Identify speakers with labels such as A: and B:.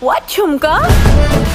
A: What, Chumka?